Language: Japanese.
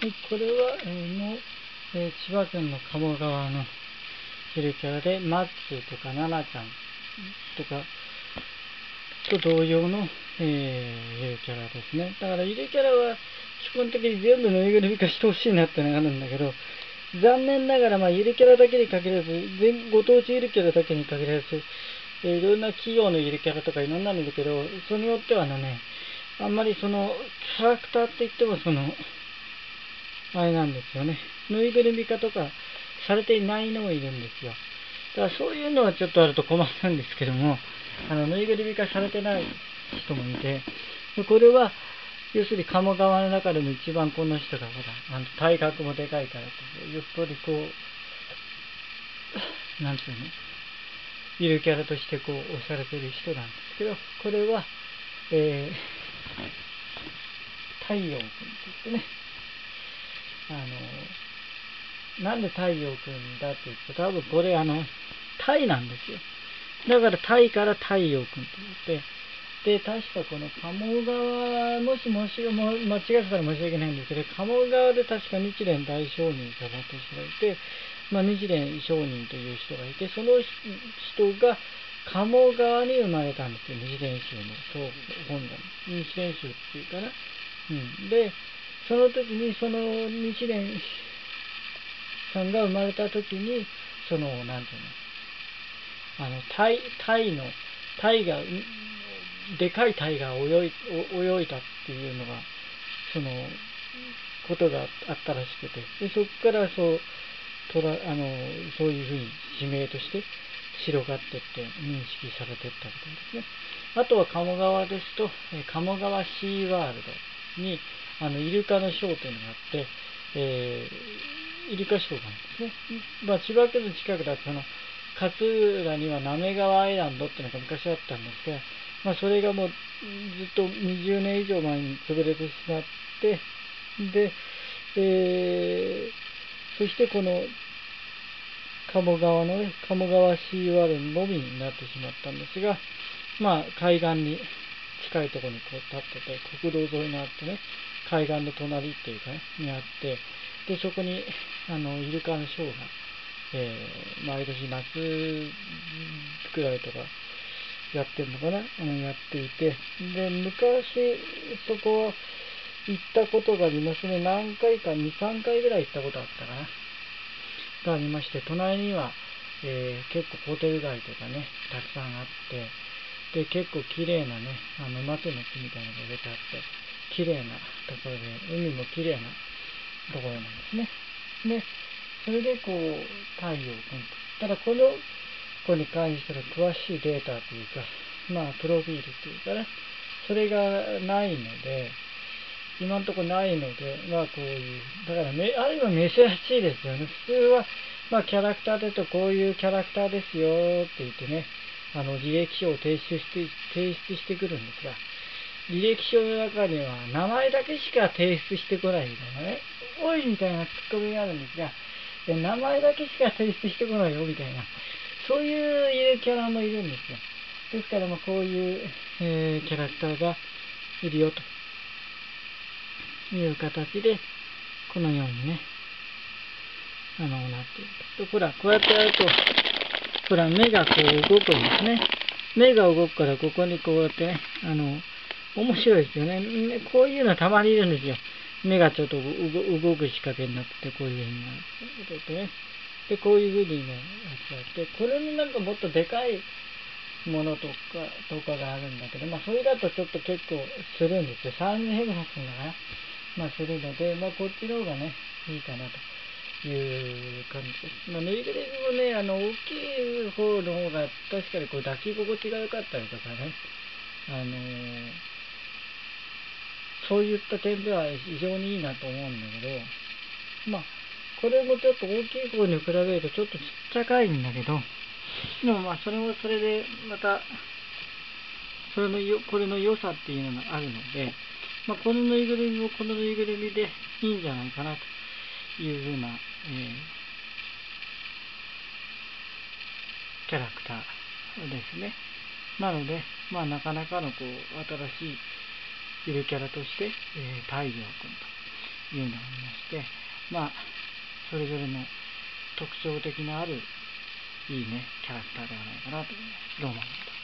これは、えー、の、えー、千葉県の鴨川のゆるキャラで、マッツとかナナちゃんとかと同様の、えー、ゆるキャラですね。だからゆるキャラは基本的に全部ぬいぐるみ化してほしいなってのがあるんだけど、残念ながら、まあ、ゆるキャラだけに限らず、全ご当地ゆるキャラだけに限らず、えー、いろんな企業のゆるキャラとかいろんなのいるけど、それによってはのね、あんまりその、キャラクターって言ってもその、あれなんですよね。ぬいぐるみ化とかされていないのもいるんですよ。だからそういうのはちょっとあると困るんですけども、あの、ぬいぐるみ化されてない人もいて、これは、要するに鴨川の中でも一番この人がほら、あの体格もでかいからと、よっぽどこう、なんつうの、ゆるキャラとしてこう押されてる人なんですけど、これは、えー、太陽君って言ってね、あの、なんで太陽君だって言って、多分これあの、タイなんですよ。だからタイから太陽君って言って、で、確かこの鴨川、もしもしも間違ってたら申し訳ないんですけど、鴨川で確か日蓮大聖人様という人がいて、まあ、日蓮聖人という人がいて、その人が鴨川に生まれたんですよ、日蓮宗のそう本山。日蓮宗っていうかな。うん。で、その時に、その日蓮さんが生まれた時に、その、なんていうの、あの、タイ、タイの、タイが、でかいタイが泳い泳いだっていうのが、その、ことがあったらしくて、でそこからそう、とらあのそういうふうに指名として広がってって認識されていったわけですね。あとは鴨川ですと、鴨川シーワールドにあのイルカのショーというのがあって、えー、イルカショーがあるんですね。まあ、千葉県の近くだとその勝浦には滑川アイランドっていうのが昔あったんですが、まあ、それがもうずっと20年以上前に潰れてしまって、で、えー、そしてこの鴨川のね、鴨川シーワールのみになってしまったんですが、まあ、海岸に近いところにこう立ってて、国道沿いにあってね、海岸の隣っていうかね、にあって、で、そこに、あの、イルカのショーが、えー、毎年夏くらいとか、やってるのかな、うん、やっていて、で、昔、そこは行ったことがありますね。何回か、2、3回ぐらい行ったことあったかな。がありまして、隣には、えー、結構ホテル街とかね、たくさんあって、で、結構綺麗なね、あの、松の木みたいなのが植えてあって、綺麗なところで、海も綺麗なところなんですね。で、それでこう、太陽君と。ただこの子に関しての詳しいデータというか、まあ、プロフィールというかね、それがないので、今のとこないので、まあこういう、だからめ、ある意味珍しいですよね。普通は、まあキャラクターでとこういうキャラクターですよって言ってね、あの履歴書を提出して、提出してくるんですが、履歴書の中には名前だけしか提出してこないみたいなね、おいみたいなツッコミがあるんですが、名前だけしか提出してこないよみたいな、そういうキャラもいるんですよ。ですから、まあ、こういう、えー、キャラクターがいるよという形で、このようにね、あの、なっていると。ほら、こうやってやると、ほら、目がこう動くんですね。目が動くから、ここにこうやってね、あの、面白いですよね。こういうのたまにいるんですよ。目がちょっと動く仕掛けになってて、こういうふうになってね。で、こういうふうにね、やって、これになんかもっとでかいものとか、とかがあるんだけど、まあそれだとちょっと結構するんですよ。3000円ぐらいするのかな。まあするので、まあこっちの方がね、いいかなという感じ。です。まあぬいぐるみもね、あの、大きい方の方が確かにこう抱き心地が良かったりとかね、あのー、そういった点では非常にいいなと思うんだけど、まあこれもちょっと大きい方に比べるとちょっとちっちゃかいんだけど、でもまあそれもそれでまた、それのよ、これの良さっていうのがあるので、まあ、このぬいぐるみもこのぬいぐるみでいいんじゃないかなと。いうふうな、えー、キャラクターですね。なので、まあなかなかのこう、新しいゆるキャラとして、えー、太陽君というのがありまし。てまあそれぞれの特徴的なあるいいねキャラクターではないかなと思いますローマン